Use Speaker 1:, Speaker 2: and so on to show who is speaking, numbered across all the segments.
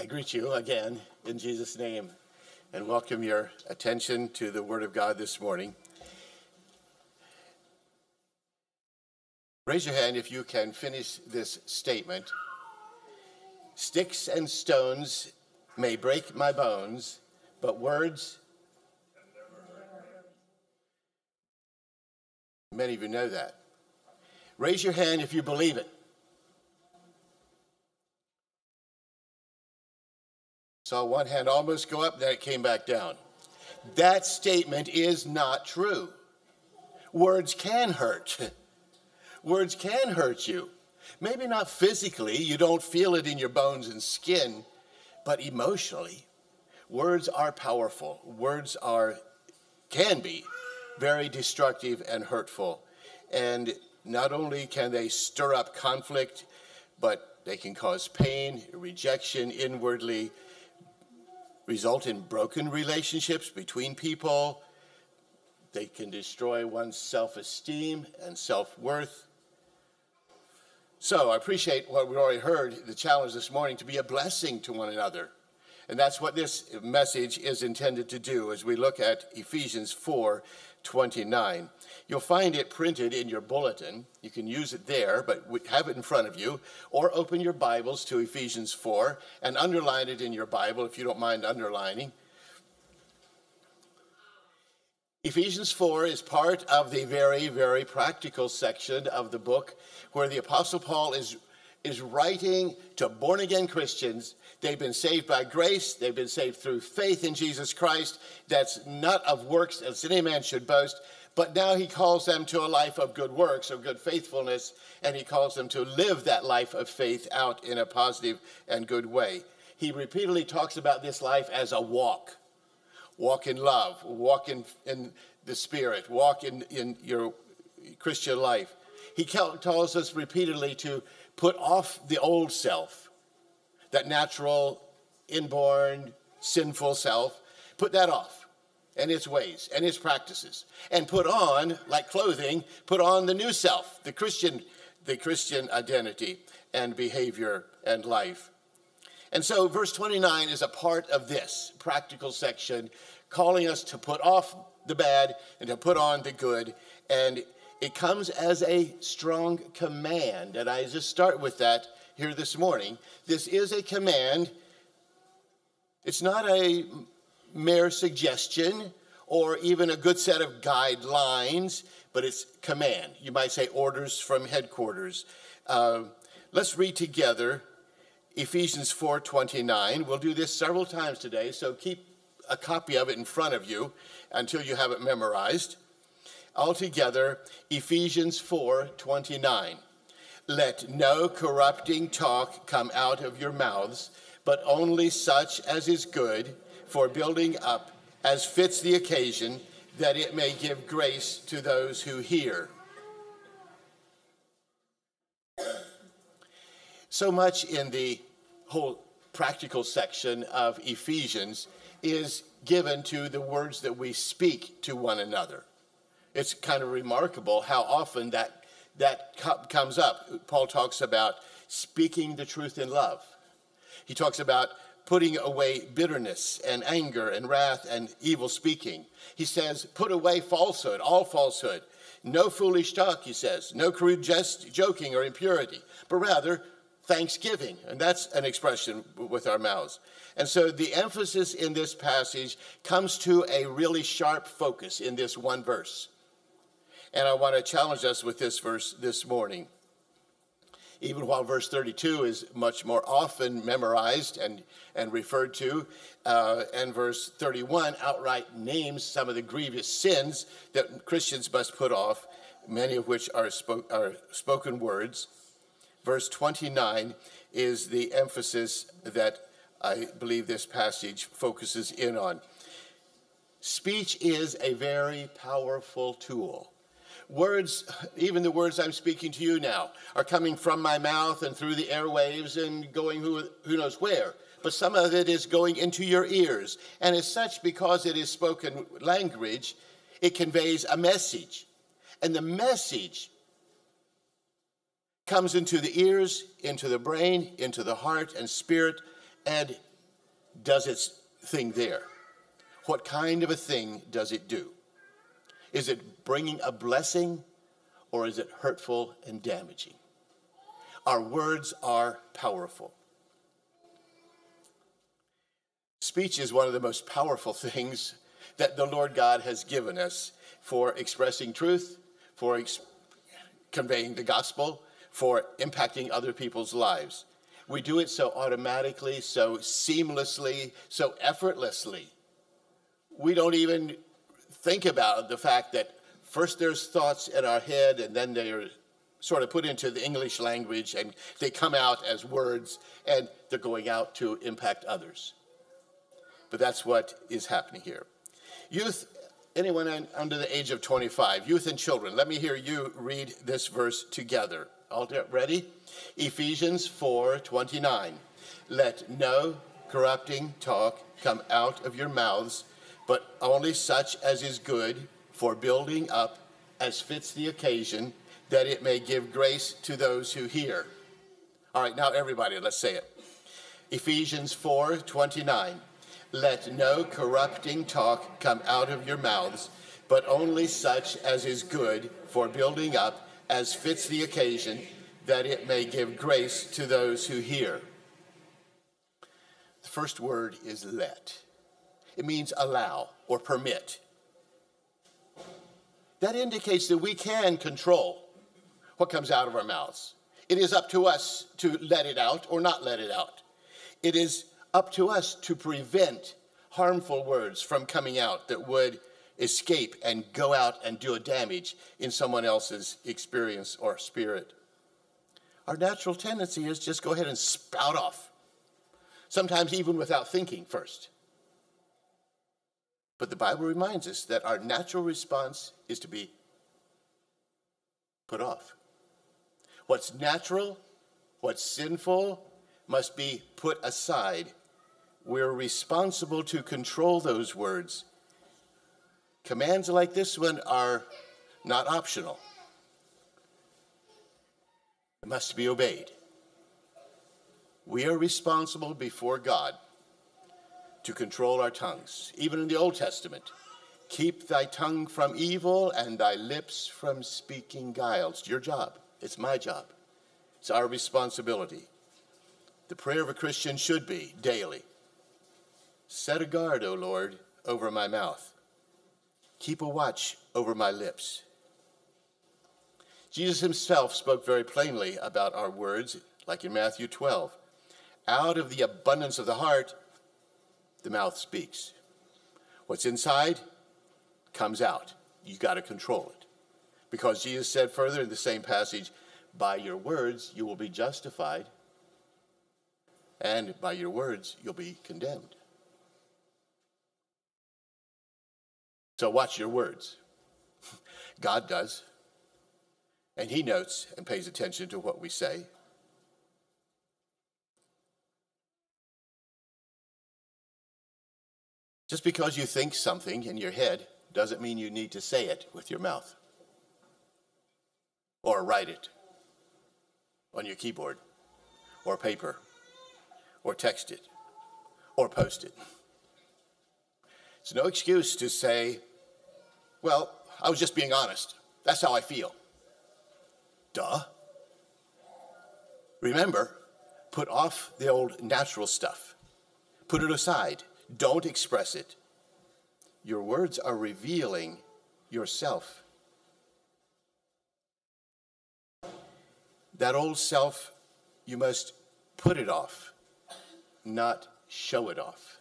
Speaker 1: I greet you again in Jesus' name and welcome your attention to the Word of God this morning. Raise your hand if you can finish this statement. Sticks and stones may break my bones, but words. Many of you know that. Raise your hand if you believe it. Saw one hand almost go up, then it came back down. That statement is not true. Words can hurt. Words can hurt you. Maybe not physically, you don't feel it in your bones and skin, but emotionally. Words are powerful. Words are can be very destructive and hurtful. And not only can they stir up conflict, but they can cause pain, rejection inwardly, result in broken relationships between people. They can destroy one's self esteem and self worth. So I appreciate what we already heard the challenge this morning to be a blessing to one another. And that's what this message is intended to do as we look at Ephesians 4 29. You'll find it printed in your bulletin. You can use it there, but have it in front of you, or open your Bibles to Ephesians 4 and underline it in your Bible if you don't mind underlining. Ephesians 4 is part of the very, very practical section of the book where the Apostle Paul is, is writing to born again Christians They've been saved by grace. They've been saved through faith in Jesus Christ. That's not of works, as any man should boast. But now he calls them to a life of good works, of good faithfulness, and he calls them to live that life of faith out in a positive and good way. He repeatedly talks about this life as a walk walk in love, walk in, in the Spirit, walk in, in your Christian life. He tells us repeatedly to put off the old self that natural, inborn, sinful self, put that off and its ways and its practices and put on like clothing put on the new self the christian the christian identity and behavior and life. And so verse 29 is a part of this practical section calling us to put off the bad and to put on the good and it comes as a strong command and i just start with that here this morning. This is a command. It's not a mere suggestion or even a good set of guidelines, but it's command. You might say orders from headquarters. Uh, let's read together Ephesians 4:29. We'll do this several times today, so keep a copy of it in front of you until you have it memorized. Altogether, Ephesians 4:29. Let no corrupting talk come out of your mouths, but only such as is good for building up as fits the occasion, that it may give grace to those who hear. So much in the whole practical section of Ephesians is given to the words that we speak to one another. It's kind of remarkable how often that that comes up. Paul talks about speaking the truth in love. He talks about putting away bitterness and anger and wrath and evil speaking. He says, put away falsehood, all falsehood. No foolish talk, he says, no crude jest, joking, or impurity, but rather thanksgiving. And that's an expression with our mouths. And so the emphasis in this passage comes to a really sharp focus in this one verse. And I want to challenge us with this verse this morning. Even while verse 32 is much more often memorized and, and referred to, uh, and verse 31 outright names some of the grievous sins that Christians must put off, many of which are, spo- are spoken words. Verse 29 is the emphasis that I believe this passage focuses in on. Speech is a very powerful tool words, even the words I'm speaking to you now, are coming from my mouth and through the airwaves and going who, who knows where. But some of it is going into your ears. And as such, because it is spoken language, it conveys a message. And the message comes into the ears, into the brain, into the heart and spirit, and does its thing there? What kind of a thing does it do? Is it bringing a blessing or is it hurtful and damaging? Our words are powerful. Speech is one of the most powerful things that the Lord God has given us for expressing truth, for ex- conveying the gospel, for impacting other people's lives. We do it so automatically, so seamlessly, so effortlessly. We don't even think about the fact that first there's thoughts in our head and then they're sort of put into the English language and they come out as words and they're going out to impact others. But that's what is happening here. Youth, anyone under the age of 25, youth and children, let me hear you read this verse together. All ready? Ephesians 4 29. Let no corrupting talk come out of your mouths, but only such as is good for building up as fits the occasion, that it may give grace to those who hear. All right, now everybody, let's say it. Ephesians 4 29. Let no corrupting talk come out of your mouths, but only such as is good for building up as fits the occasion, that it may give grace to those who hear. The first word is let. It means allow or permit. That indicates that we can control what comes out of our mouths. It is up to us to let it out or not let it out. It is up to us to prevent harmful words from coming out that would escape and go out and do a damage in someone else's experience or spirit. Our natural tendency is just go ahead and spout off, sometimes even without thinking first. But the Bible reminds us that our natural response is to be put off. What's natural, what's sinful, must be put aside. We're responsible to control those words. Commands like this one are not optional, it must be obeyed. We are responsible before God to control our tongues. Even in the Old Testament, keep thy tongue from evil and thy lips from speaking guiles. It's your job. It's my job. It's our responsibility. The prayer of a Christian should be daily Set a guard, O Lord, over my mouth. Keep a watch over my lips. Jesus himself spoke very plainly about our words, like in Matthew 12. Out of the abundance of the heart, the mouth speaks. What's inside comes out. You got to control it. Because Jesus said further in the same passage, by your words you will be justified, and by your words you'll be condemned. So watch your words. God does. And He notes and pays attention to what we say. Just because you think something in your head doesn't mean you need to say it with your mouth or write it on your keyboard or paper or text it or post it. It's no excuse to say, well, I was just being honest. That's how I feel. Duh. Remember, put off the old natural stuff. Put it aside. Don't express it. Your words are revealing yourself. That old self, you must put it off, not show it off.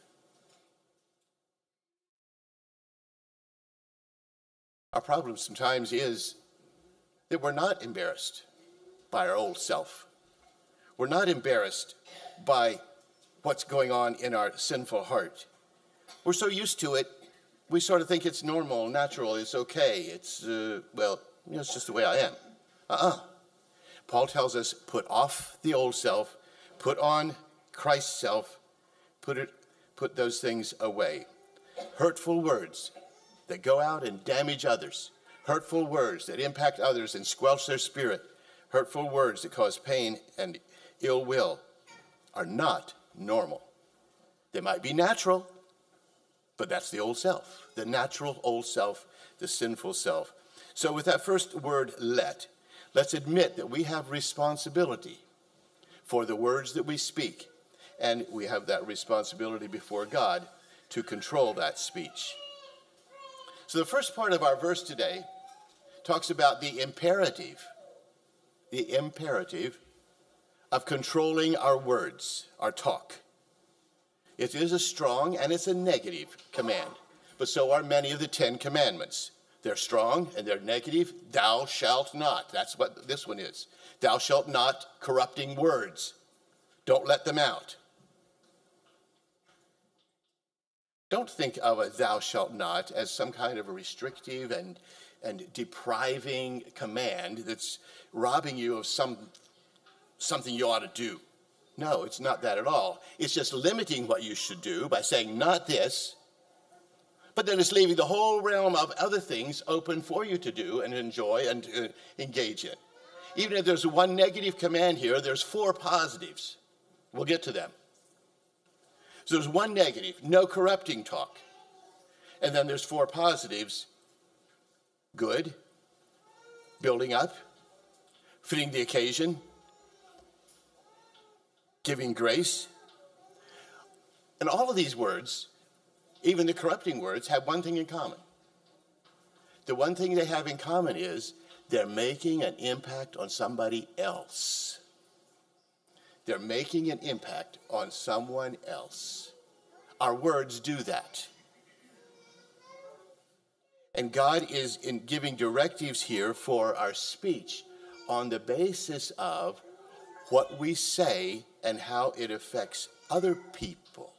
Speaker 1: Our problem sometimes is that we're not embarrassed by our old self. We're not embarrassed by what's going on in our sinful heart. We're so used to it, we sort of think it's normal, natural, it's okay. It's, uh, well, you know, it's just the way I am. Uh uh-uh. uh Paul tells us put off the old self, put on Christ's self, put, it, put those things away. Hurtful words that go out and damage others, hurtful words that impact others and squelch their spirit, hurtful words that cause pain and ill will are not normal. They might be natural, but that's the old self, the natural old self, the sinful self. So, with that first word, let, let's admit that we have responsibility for the words that we speak, and we have that responsibility before God to control that speech. So, the first part of our verse today talks about the imperative, the imperative of controlling our words, our talk. It is a strong and it's a negative command, but so are many of the Ten Commandments. They're strong and they're negative. Thou shalt not. That's what this one is. Thou shalt not corrupting words. Don't let them out. Don't think of a thou shalt not as some kind of a restrictive and, and depriving command that's robbing you of some, something you ought to do. No, it's not that at all. It's just limiting what you should do by saying, not this, but then it's leaving the whole realm of other things open for you to do and enjoy and uh, engage in. Even if there's one negative command here, there's four positives. We'll get to them. So there's one negative, no corrupting talk. And then there's four positives good, building up, fitting the occasion, giving grace. And all of these words even the corrupting words, have one thing in common. The one thing they have in common is they're making an impact on somebody else. They're making an impact on someone else. Our words do that. And God is in giving directives here for our speech on the basis of what we say and how it affects other people.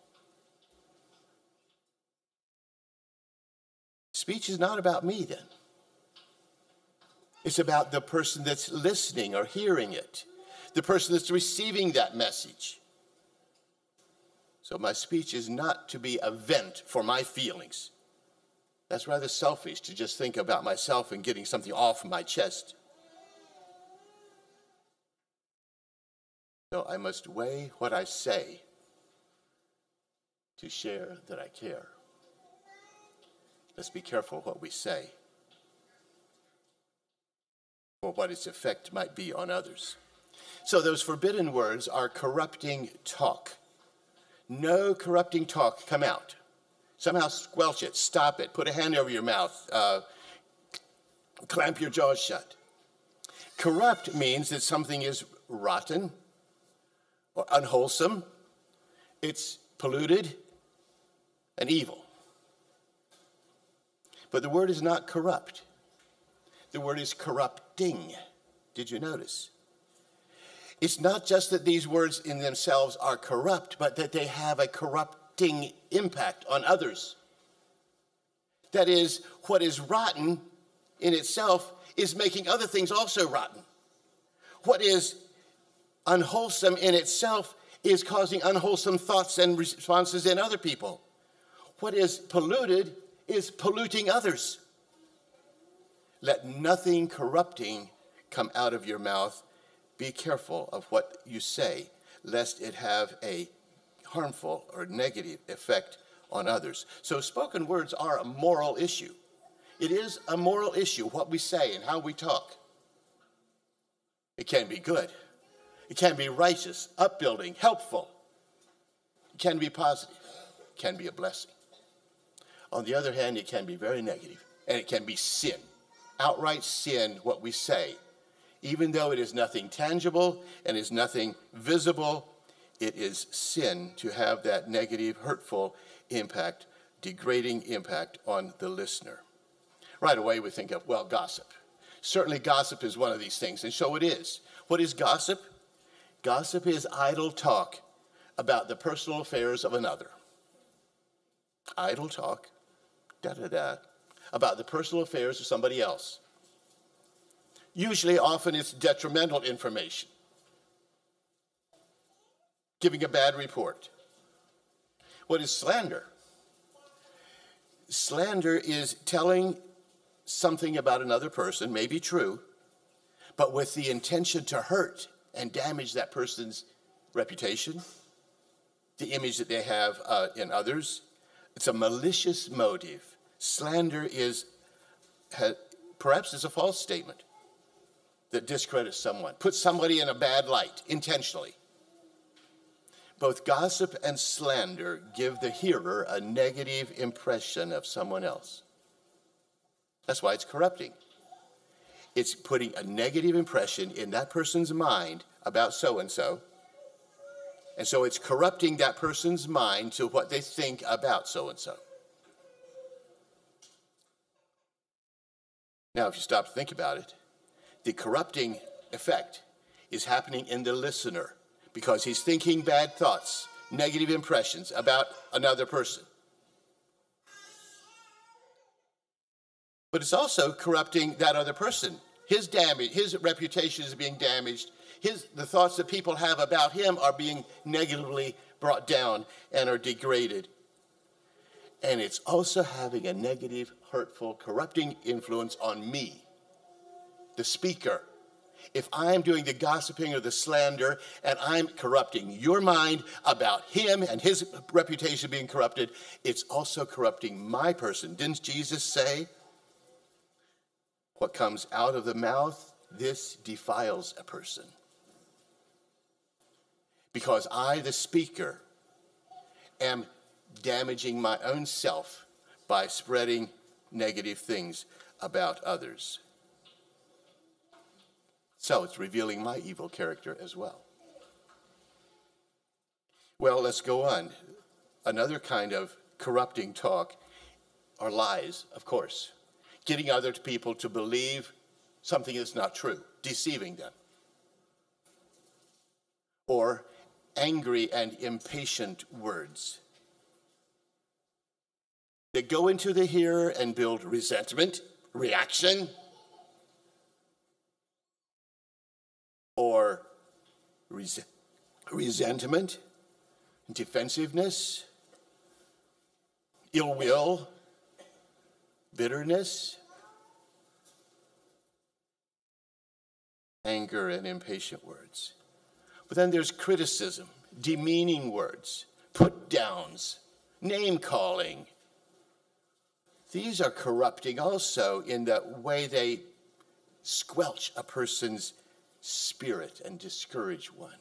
Speaker 1: Speech is not about me then. It's about the person that's listening or hearing it, the person that's receiving that message. So my speech is not to be a vent for my feelings. That's rather selfish to just think about myself and getting something off my chest. So I must weigh what I say to share that I care. Let's be careful what we say or what its effect might be on others. So, those forbidden words are corrupting talk. No corrupting talk come out. Somehow squelch it, stop it, put a hand over your mouth, uh, clamp your jaws shut. Corrupt means that something is rotten unwholesome, it's polluted and evil. But the word is not corrupt. The word is corrupting. Did you notice? It's not just that these words in themselves are corrupt, but that they have a corrupting impact on others. That is, what is rotten in itself is making other things also rotten. What is unwholesome in itself is causing unwholesome thoughts and responses in other people. What is polluted is polluting others. Let nothing corrupting come out of your mouth. Be careful of what you say, lest it have a harmful or negative effect on others. So, spoken words are a moral issue. It is a moral issue, what we say and how we talk. It can be good, it can be righteous, upbuilding, helpful, it can be positive, it can be a blessing. On the other hand, it can be very negative, and it can be sin, outright sin, what we say. Even though it is nothing tangible and is nothing visible, it is sin to have that negative, hurtful impact, degrading impact on the listener. Right away, we think of, well, gossip. Certainly, gossip is one of these things, and so it is. What is gossip? Gossip is idle talk about the personal affairs of another. Idle talk da da da, about the personal affairs of somebody else. Usually, often it's detrimental information, giving a bad report. What is slander? Slander is telling something about another person, may be true, but with the intention to hurt and damage that person's reputation, the image that they have uh, in others. It's a malicious motive. Slander is ha, perhaps is a false statement that discredits someone, puts somebody in a bad light intentionally. Both gossip and slander give the hearer a negative impression of someone else. That's why it's corrupting. It's putting a negative impression in that person's mind about so and so. And so it's corrupting that person's mind to what they think about so and so. Now, if you stop to think about it, the corrupting effect is happening in the listener because he's thinking bad thoughts, negative impressions about another person. But it's also corrupting that other person. His damage, his reputation is being damaged. His, the thoughts that people have about him are being negatively brought down and are degraded. And it's also having a negative, hurtful, corrupting influence on me, the speaker. If I'm doing the gossiping or the slander and I'm corrupting your mind about him and his reputation being corrupted, it's also corrupting my person. Didn't Jesus say, What comes out of the mouth, this defiles a person? Because I, the speaker, am damaging my own self by spreading negative things about others. So it's revealing my evil character as well. Well, let's go on. Another kind of corrupting talk are lies, of course. Getting other people to believe something that's not true, deceiving them. Or angry and impatient words that go into the hearer and build resentment, reaction, or res- resentment, defensiveness, ill will, bitterness, anger, and impatient words. But then there's criticism, demeaning words, put downs, name calling. These are corrupting also in the way they squelch a person's spirit and discourage one.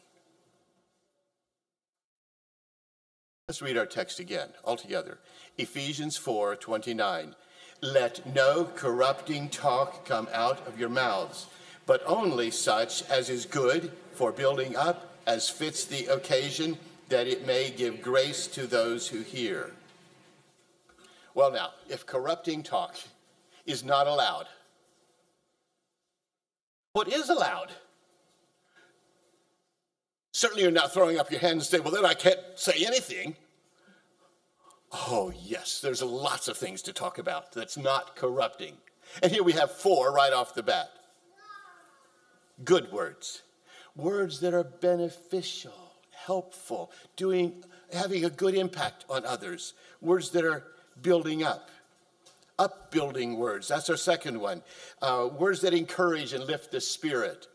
Speaker 1: Let's read our text again, all together. Ephesians 4 29. Let no corrupting talk come out of your mouths, but only such as is good for building up, as fits the occasion, that it may give grace to those who hear. Well, now, if corrupting talk is not allowed, what is allowed? Certainly, you're not throwing up your hands and saying, Well, then I can't say anything. Oh, yes, there's lots of things to talk about that's not corrupting. And here we have four right off the bat good words, words that are beneficial, helpful, doing, having a good impact on others, words that are building up. Upbuilding words, that's our second one. Uh, words that encourage and lift the spirit.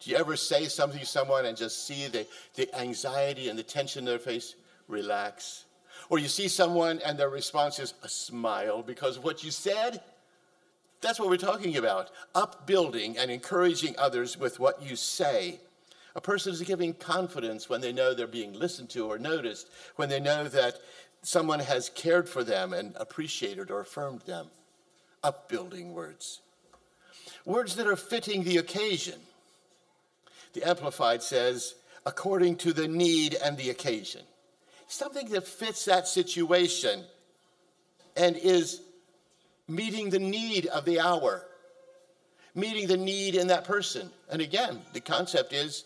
Speaker 1: Do you ever say something to someone and just see the, the anxiety and the tension in their face? Relax. Or you see someone and their response is a smile because what you said? That's what we're talking about. Upbuilding and encouraging others with what you say. A person is giving confidence when they know they're being listened to or noticed, when they know that someone has cared for them and appreciated or affirmed them. Upbuilding words. Words that are fitting the occasion. The Amplified says, according to the need and the occasion. Something that fits that situation and is meeting the need of the hour, meeting the need in that person. And again, the concept is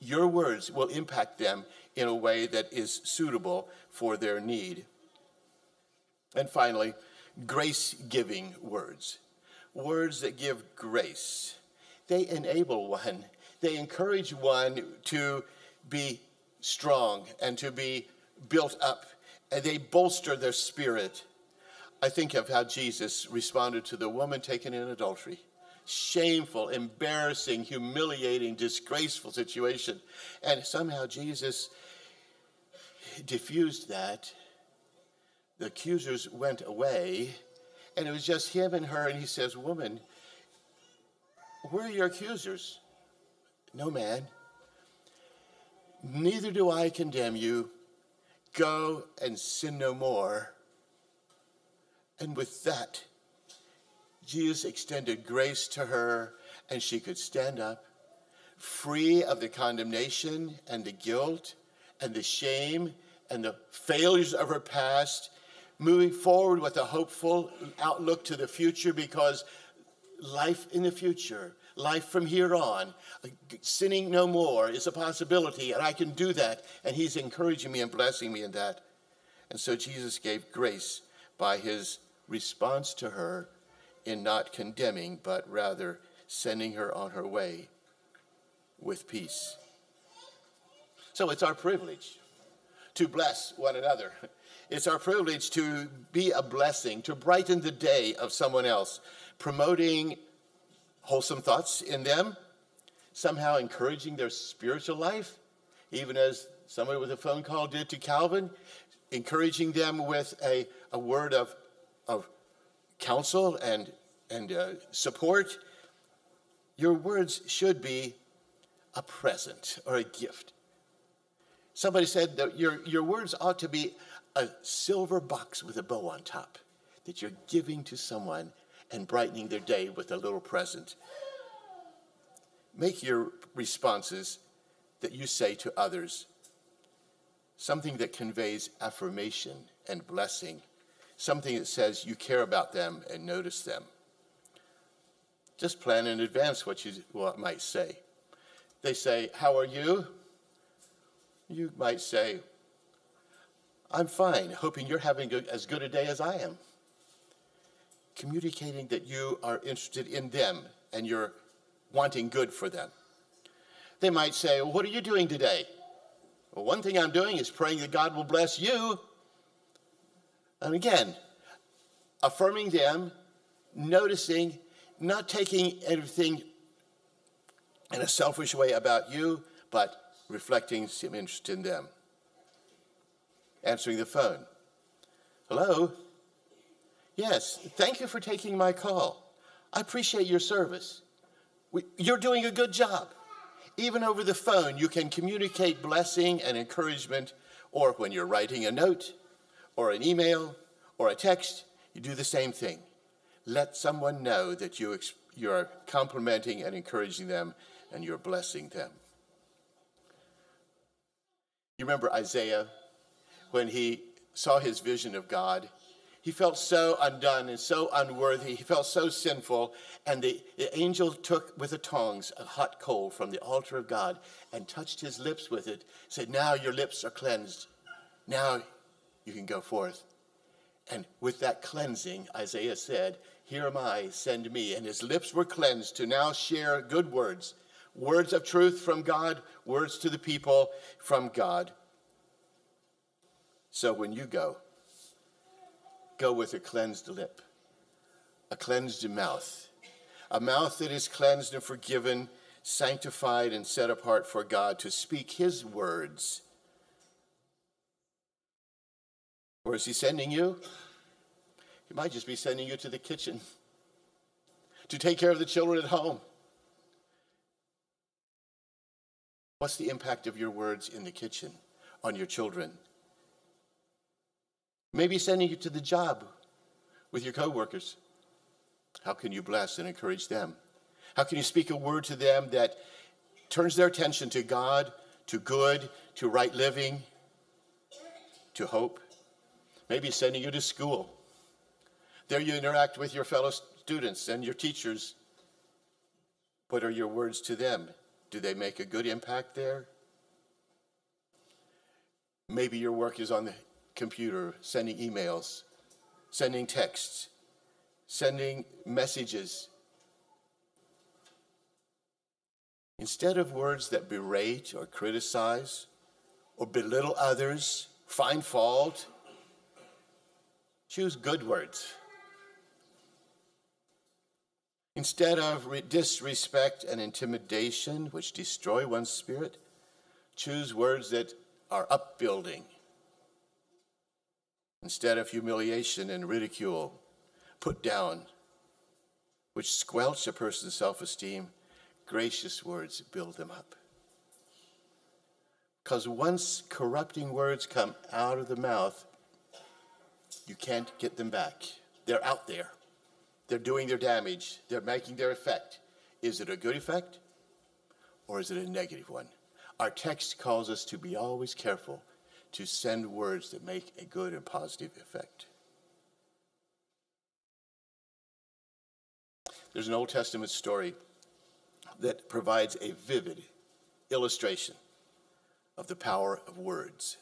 Speaker 1: your words will impact them in a way that is suitable for their need. And finally, grace giving words. Words that give grace. They enable one they encourage one to be strong and to be built up, and they bolster their spirit. I think of how Jesus responded to the woman taken in adultery. Shameful, embarrassing, humiliating, disgraceful situation. And somehow Jesus diffused that, the accusers went away, and it was just him and her, and he says, Woman, where are your accusers? No man. Neither do I condemn you. Go and sin no more. And with that, Jesus extended grace to her, and she could stand up, free of the condemnation and the guilt and the shame and the failures of her past, moving forward with a hopeful outlook to the future because life in the future, life from here on, sinning no more is a possibility, and I can do that. And He's encouraging me and blessing me in that. And so Jesus gave grace by His response to her in not condemning, but rather sending her on her way with peace. So it's our privilege to bless one another. It's our privilege to be a blessing, to brighten the day of someone else, promoting wholesome thoughts in them, somehow encouraging their spiritual life, even as somebody with a phone call did to Calvin, encouraging them with a, a word of, of counsel and, and uh, support. Your words should be a present or a gift. Somebody said that your, your words ought to be a silver box with a bow on top that you're giving to someone and brightening their day with a little present. Make your responses that you say to others something that conveys affirmation and blessing, something that says you care about them and notice them. Just plan in advance what you what might say. They say, How are you? You might say, I'm fine, hoping you're having as good a day as I am. Communicating that you are interested in them and you're wanting good for them. They might say, well, What are you doing today? Well, one thing I'm doing is praying that God will bless you. And again, affirming them, noticing, not taking everything in a selfish way about you, but reflecting some interest in them. Answering the phone. Hello? Yes, thank you for taking my call. I appreciate your service. We, you're doing a good job. Even over the phone, you can communicate blessing and encouragement, or when you're writing a note, or an email, or a text, you do the same thing. Let someone know that you, you're complimenting and encouraging them and you're blessing them. You remember Isaiah when he saw his vision of God? He felt so undone and so unworthy. He felt so sinful. And the, the, angel took with the tongs a hot coal from the altar of God and touched his lips with it, said, Now your lips are cleansed. Now you can go forth. And with that cleansing, Isaiah said, Here am I, send me. And his lips were cleansed to now share good words words of truth from God, words to the people from God. So when you go, go with a cleansed lip, a cleansed mouth, a mouth that is cleansed and forgiven, sanctified and set apart for God to speak His words. Where is He sending you? He might just be sending you to the kitchen to take care of the children at home What's the impact of your words in the kitchen on your children? Maybe sending you to the job with your coworkers. How can you bless and encourage them? How can you speak a word to them that turns their attention to God, to good, to right living, to hope? Maybe sending you to school. There you interact with your fellow students and your teachers. What are your words to them? Do they make a good impact there? Maybe your work is on the computer, sending emails, sending texts, sending messages. Instead of words that berate or criticize or belittle others, find fault, choose good words. Instead of disrespect and intimidation, which destroy one's spirit, choose words that are upbuilding, instead of humiliation and ridicule, put down, which squelch a person's self esteem, gracious words build them up. Because once corrupting words come out of the mouth, you can't get them back. They're out there. They're doing their damage. They're making their effect. Is it a good effect or is it a negative one? Our text calls us to be always careful to send words that make a good and positive effect. There's an Old Testament story that provides a vivid illustration of the power of words.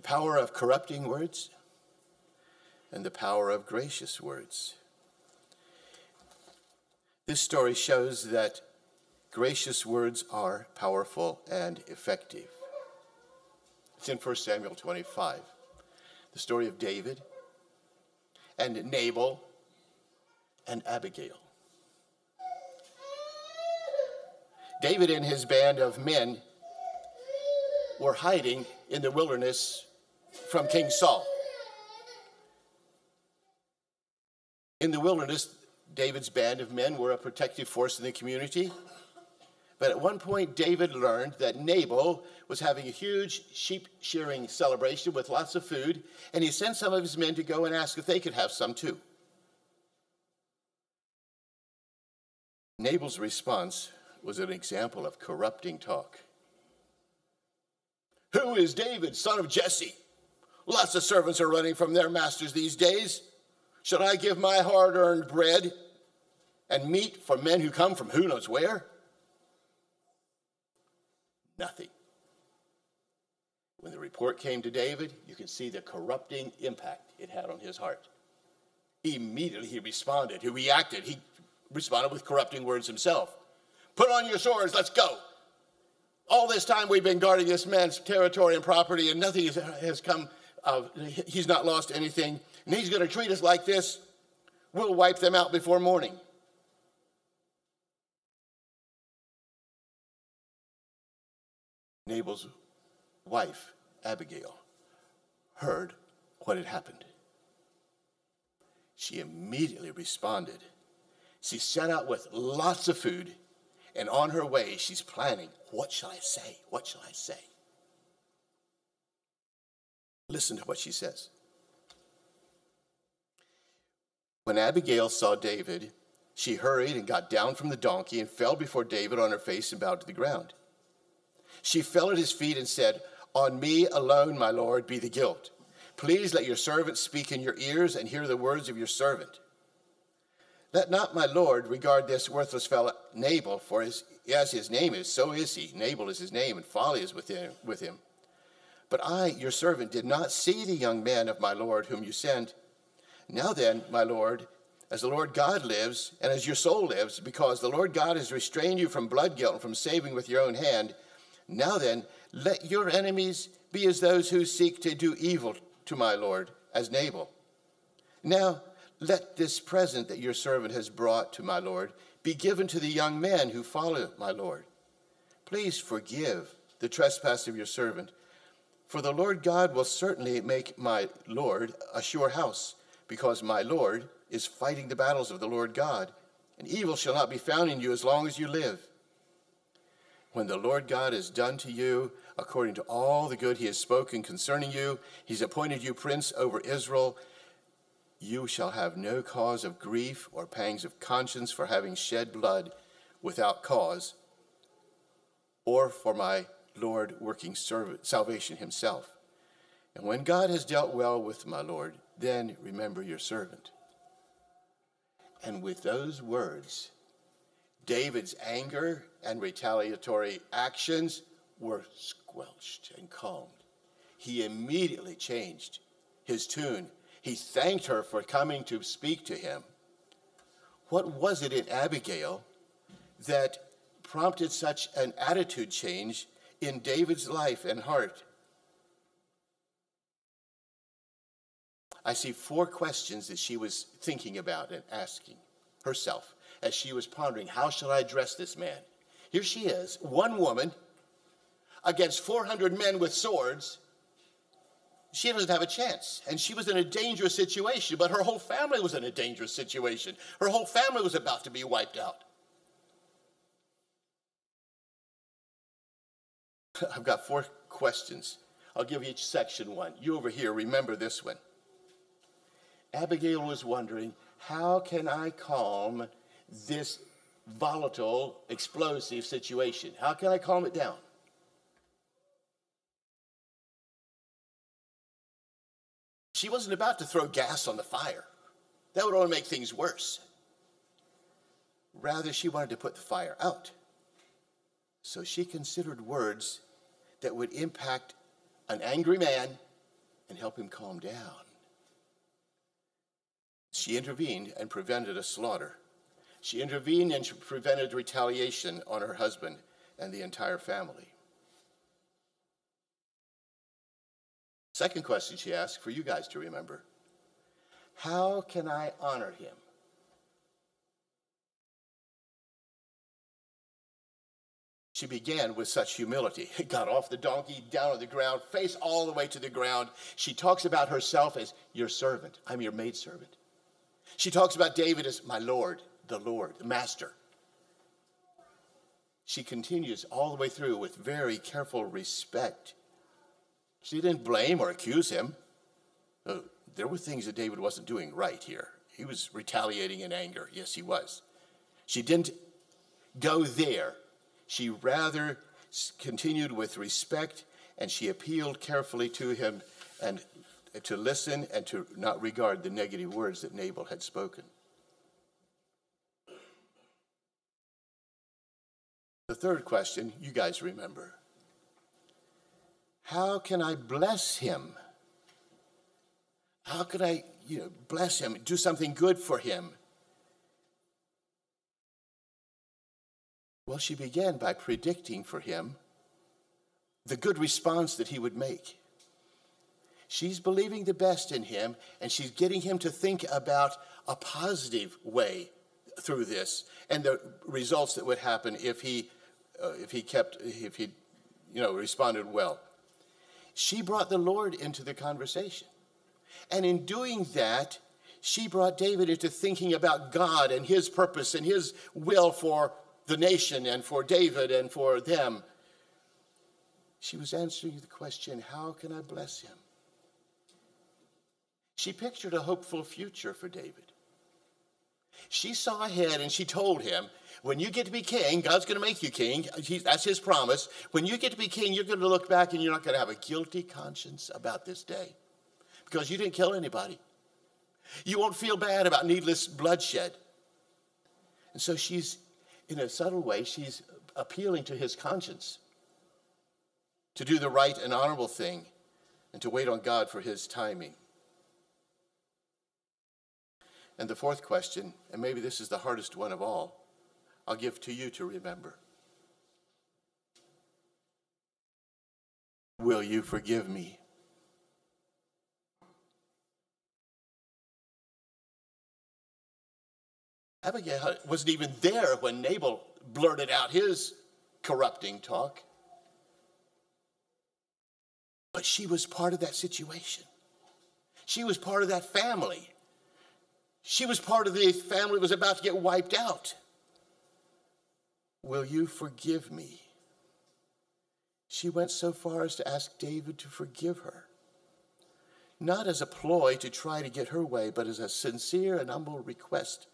Speaker 1: The power of corrupting words and the power of gracious words. This story shows that gracious words are powerful and effective. It's in 1 Samuel 25. The story of David and Nabal and Abigail. David and his band of men were hiding in the wilderness from King Saul. In the wilderness, David's band of men were a protective force in the community. But at one point, David learned that Nabal was having a huge sheep shearing celebration with lots of food, and he sent some of his men to go and ask if they could have some too. Nabal's response was an example of corrupting talk. Who is David, son of Jesse? Lots of servants are running from their masters these days. Should I give my hard earned bread and meat for men who come from who knows where? Nothing. When the report came to David, you can see the corrupting impact it had on his heart. Immediately he responded, he reacted. He responded with corrupting words himself. Put on your swords, let's go. All this time we've been guarding this man's territory and property, and nothing has come of, he's not lost anything, and he's going to treat us like this. We'll wipe them out before morning. Nabal's wife, Abigail, heard what had happened. She immediately responded. She set out with lots of food and on her way, she's planning what shall I say? What shall I say? Listen to what she says. When Abigail saw David, she hurried and got down from the donkey and fell before David on her face and bowed to the ground. She fell at his feet and said, On me alone, my Lord, be the guilt. Please let your servant speak in your ears and hear the words of your servant. Let not my Lord regard this worthless fellow Nabal, for his, as his name is, so is he. Nabal is his name, and folly is with him. But I, your servant, did not see the young man of my Lord whom you sent. Now then, my Lord, as the Lord God lives, and as your soul lives, because the Lord God has restrained you from blood guilt and from saving with your own hand, now then, let your enemies be as those who seek to do evil to my Lord, as Nabal. Now, let this present that your servant has brought to my Lord be given to the young men who follow my Lord. Please forgive the trespass of your servant, for the Lord God will certainly make my Lord a sure house, because my Lord is fighting the battles of the Lord God, and evil shall not be found in you as long as you live. When the Lord God has done to you according to all the good he has spoken concerning you, he's appointed you prince over Israel you shall have no cause of grief or pangs of conscience for having shed blood without cause, or for my Lord working salvation himself. And when God has dealt well with my Lord, then remember your servant. And with those words, David's anger and retaliatory actions were squelched and calmed. He immediately changed his tune he thanked her for coming to speak to him. What was it in Abigail that prompted such an attitude change in David's life and heart? I see four questions that she was thinking about and asking herself as she was pondering, how shall I address this man? Here she is, one woman against 400 men with swords, she doesn't have a chance. And she was in a dangerous situation, but her whole family was in a dangerous situation. Her whole family was about to be wiped out. I've got four questions. I'll give each section one. You over here, remember this one. Abigail was wondering, how can I calm this volatile, explosive situation? How can I calm it down? She wasn't about to throw gas on the fire. That would only make things worse. Rather, she wanted to put the fire out. So she considered words that would impact an angry man and help him calm down. She intervened and prevented a slaughter. She intervened and she prevented retaliation on her husband and the entire family. Second question she asked for you guys to remember How can I honor him? She began with such humility. Got off the donkey, down on the ground, face all the way to the ground. She talks about herself as your servant. I'm your maidservant. She talks about David as my Lord, the Lord, the Master. She continues all the way through with very careful respect. She didn't blame or accuse him. Uh, there were things that David wasn't doing right here. He was retaliating in anger. Yes, he was. She didn't go there she rather continued with respect and she appealed carefully to him and uh, to listen and to not regard the negative words that Nabal had spoken. The third question, you guys remember. How can I bless him? How can I, you know, bless him, do something good for him? Well, she began by predicting for him the good response that he would make. She's believing the best in him, and she's getting him to think about a positive way through this and the results that would happen if he, uh, if he kept, if he, you know, responded well. She brought the Lord into the conversation. And in doing that, she brought David into thinking about God and his purpose and his will for the nation and for David and for them. She was answering the question, How can I bless him? She pictured a hopeful future for David. She saw ahead and she told him, When you get to be king, God's going to make you king. that's his promise. When you get to be king, you're going to look back and you're not going to have a guilty conscience about this day because you didn't kill anybody. You won't feel bad about needless bloodshed. And so she's in a subtle way, she's appealing to his conscience to do the right and honorable thing and to wait on God for his timing. And the fourth question, and maybe this is the hardest one of all, I'll give to you to remember. Will you forgive me? Abigail wasn't even there when Nabal blurted out his corrupting talk. But she was part of that situation. She was part of that family. She was part of the family that was about to get wiped out. Will you forgive me? She went so far as to ask David to forgive her. Not as a ploy to try to get her way, but as a sincere and humble request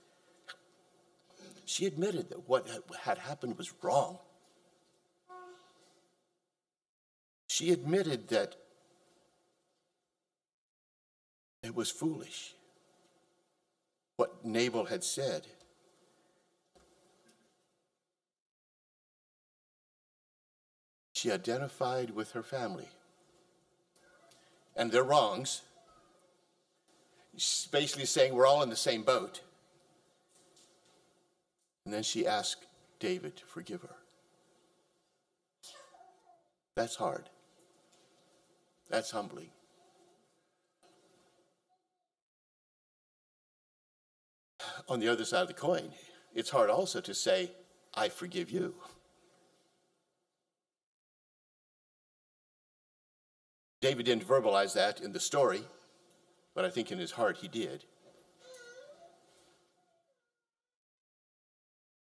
Speaker 1: she admitted that what had happened was wrong. She admitted that it was foolish what Nabal had said. She identified with her family and their wrongs, basically saying we're all in the same boat. And then she asked David to forgive her. That's hard. That's humbling. On the other side of the coin, it's hard also to say, I forgive you. David didn't verbalize that in the story, but I think in his heart he did.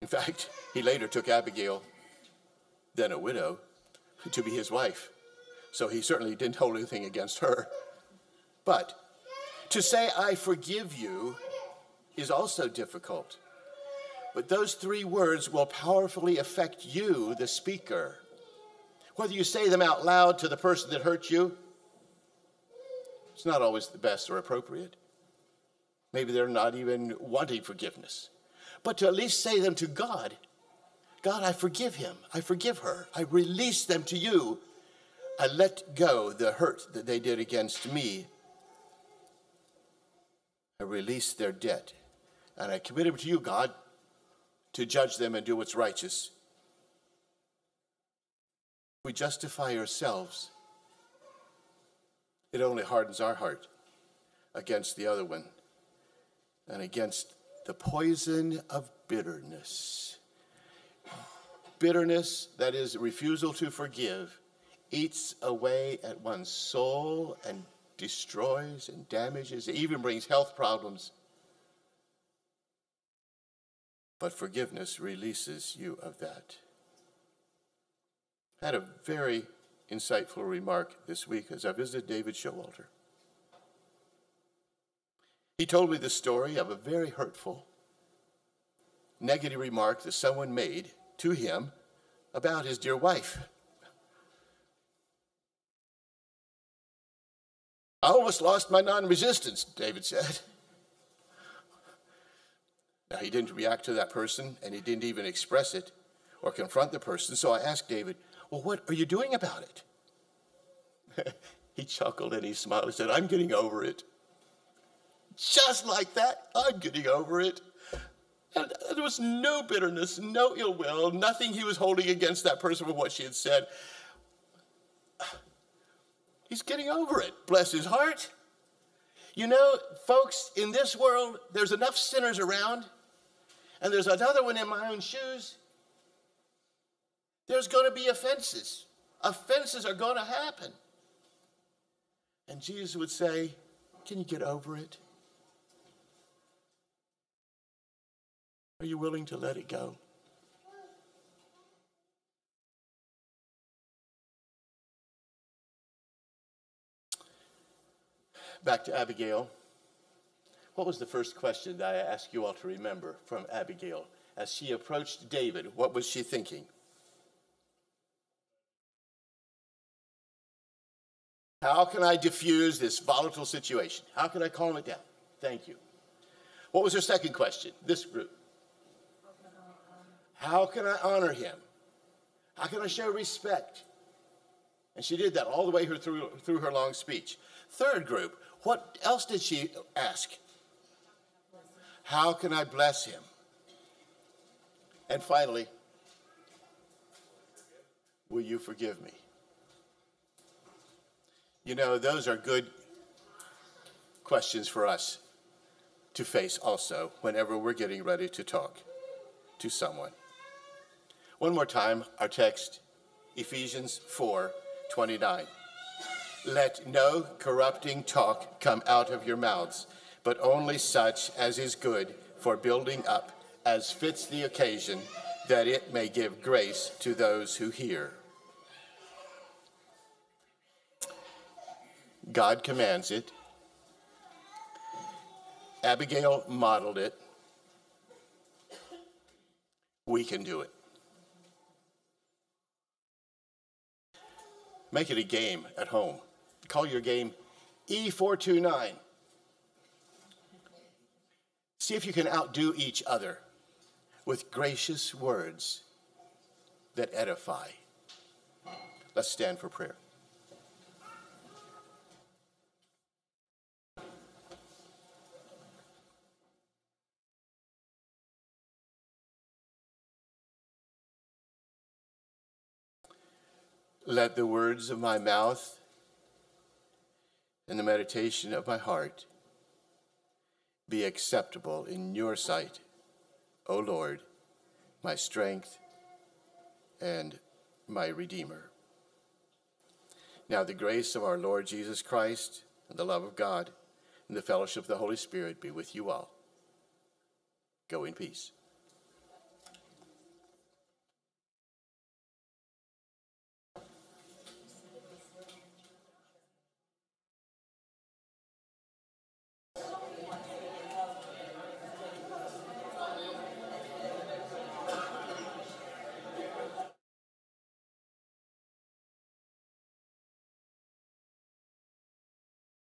Speaker 1: Fact, he later took Abigail, then a widow, to be his wife. So he certainly didn't hold anything against her. But to say, I forgive you, is also difficult. But those three words will powerfully affect you, the speaker. Whether you say them out loud to the person that hurt you, it's not always the best or appropriate. Maybe they're not even wanting forgiveness. But to at least say them to God God, I forgive him. I forgive her. I release them to you. I let go the hurt that they did against me. I release their debt. And I commit them to you, God, to judge them and do what's righteous. We justify ourselves. It only hardens our heart against the other one and against the poison of bitterness. Bitterness, that is, refusal to forgive, eats away at one's soul and destroys and damages, it even brings health problems. But forgiveness releases you of that. I had a very insightful remark this week as I visited David Showalter. He told me the story of a very hurtful, negative remark that someone made to him about his dear wife. I almost lost my non resistance, David said. Now, he didn't react to that person and he didn't even express it or confront the person. So I asked David, Well, what are you doing about it? he chuckled and he smiled and said, I'm getting over it. Just like that, I'm getting over it. And there was no bitterness, no ill will, nothing he was holding against that person for what she had said. He's getting over it. Bless his heart. You know, folks, in this world, there's enough sinners around, and there's another one in my own shoes. There's going to be offenses. Offenses are going to happen. And Jesus would say, Can you get over it? Are you willing to let it go? Back to Abigail. What was the first question that I asked you all to remember from Abigail as she approached David? What was she thinking? How can I diffuse this volatile situation? How can I calm it down? Thank you. What was her second question? This group. How can I honor him? How can I show respect? And she did that all the way through, through her long speech. Third group, what else did she ask? How can I bless him? And finally, will you forgive me? You know, those are good questions for us to face also whenever we're getting ready to talk to someone. One more time, our text, Ephesians 4 29. Let no corrupting talk come out of your mouths, but only such as is good for building up, as fits the occasion, that it may give grace to those who hear. God commands it. Abigail modeled it. We can do it. Make it a game at home. Call your game E429. See if you can outdo each other with gracious words that edify. Let's stand for prayer. Let the words of my mouth and the meditation of my heart be acceptable in your sight, O Lord, my strength and my Redeemer. Now, the grace of our Lord Jesus Christ, and the love of God, and the fellowship of the Holy Spirit be with you all. Go in peace.